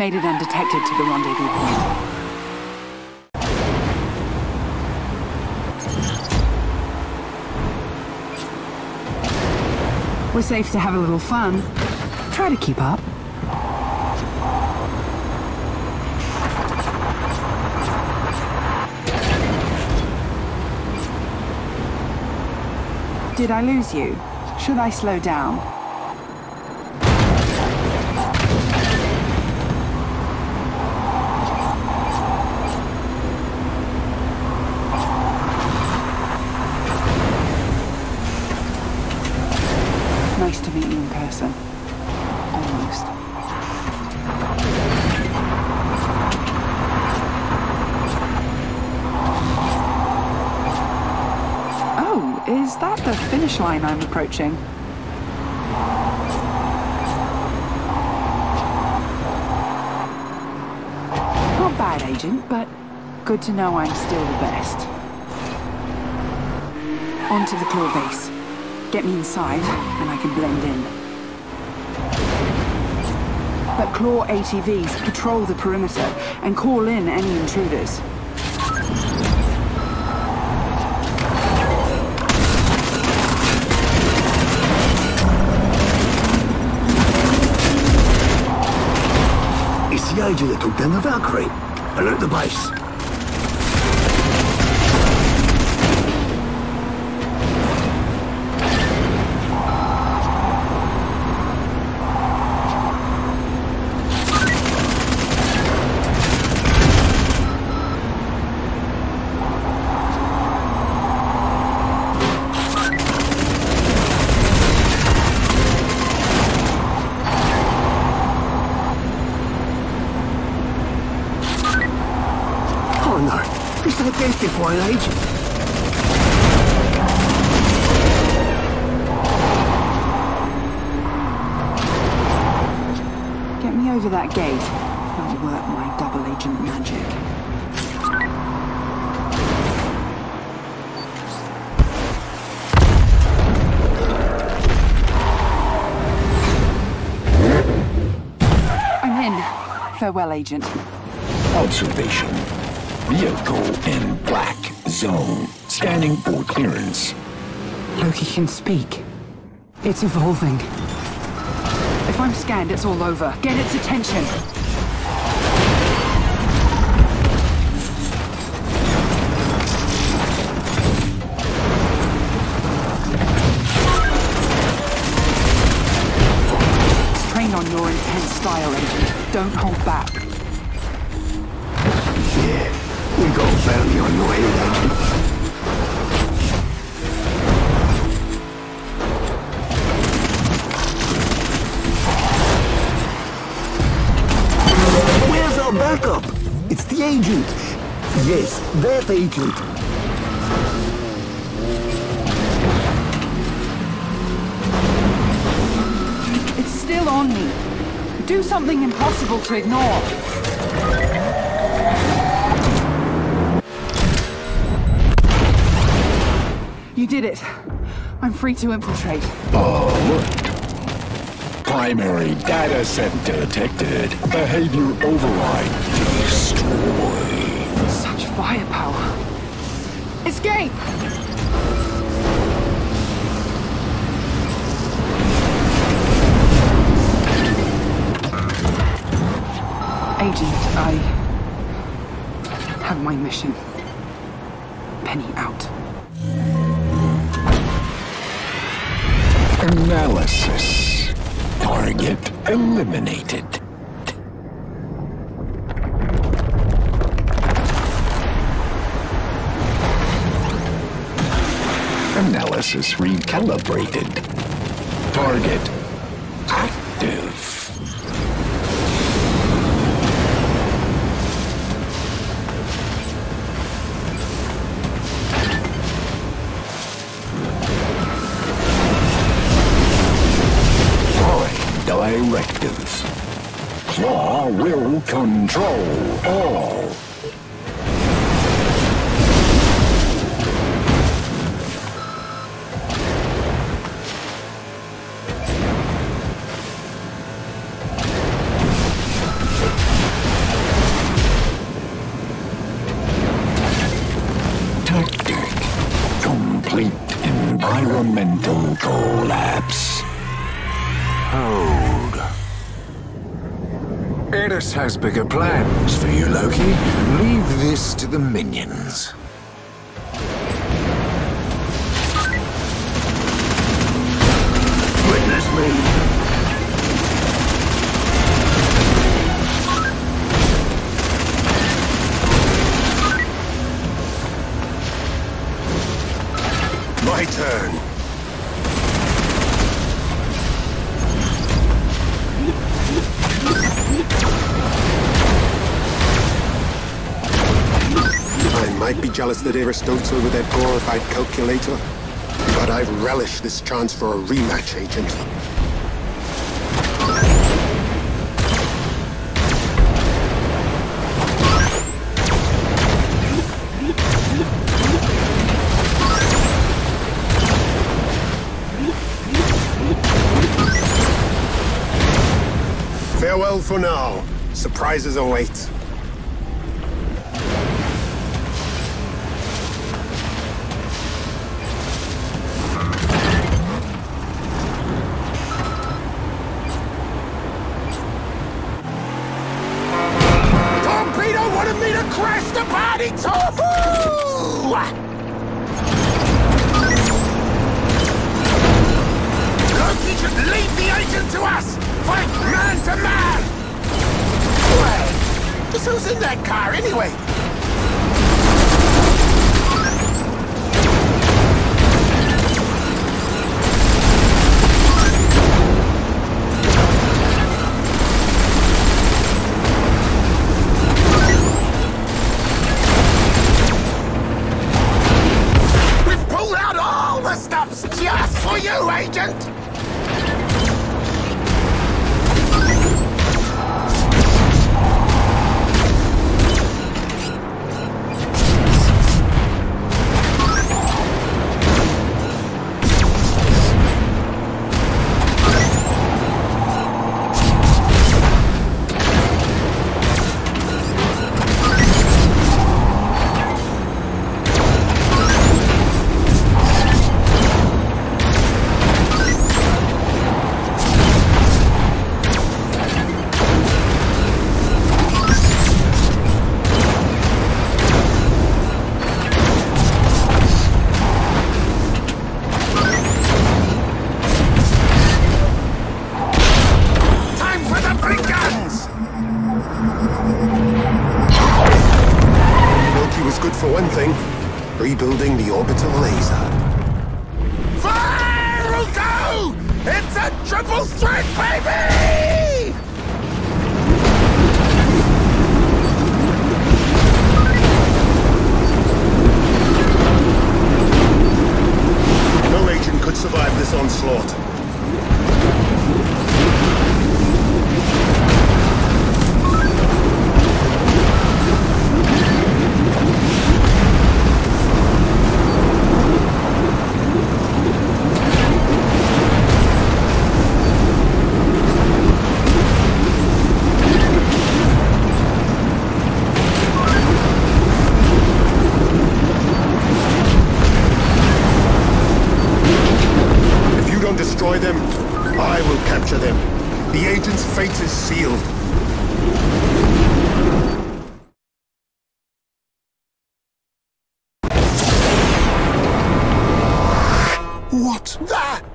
Made it undetected to the rendezvous point. We're safe to have a little fun. Try to keep up. Did I lose you? Should I slow down? Nice to meet you in person. Almost. Oh, is that the finish line I'm approaching? Not bad, Agent, but good to know I'm still the best. On to the claw base. Get me inside, and I can blend in. But Claw ATVs patrol the perimeter and call in any intruders. It's the agent that took down the Valkyrie. Alert the base. Oh no, he's identifying agent. Get me over that gate. I'll work my double agent magic. I'm in. Farewell, Agent. Observation. Vehicle in black zone. Scanning for clearance. Loki can speak. It's evolving. If I'm scanned, it's all over. Get its attention. Train on your intense style, Agent. Don't hold back. Yeah, we got a bounty on your head, agent. Where's our backup? It's the agent. Yes, that agent. It's still on me. Do something impossible to ignore. Did it. I'm free to infiltrate. Oh. Primary data set detected. Behavior override destroyed. Such firepower. Escape! Agent, I have my mission. Penny out. Analysis. Target eliminated. Analysis recalibrated. Target active. Directives. Claw will control all. Has bigger plans for you, Loki. Leave this to the minions. Witness me. My turn. Jealous that dotes over that glorified calculator, but I relish this chance for a rematch, Agent. Farewell for now. Surprises await. Party too! Loki should leave the agent to us! Fight man to man! Wait, just who's in that car anyway? For one thing, rebuilding the orbital laser. Fire, Ruko! It's a triple threat, baby! No agent could survive this onslaught. Them, I will capture them. The agent's fate is sealed. What the?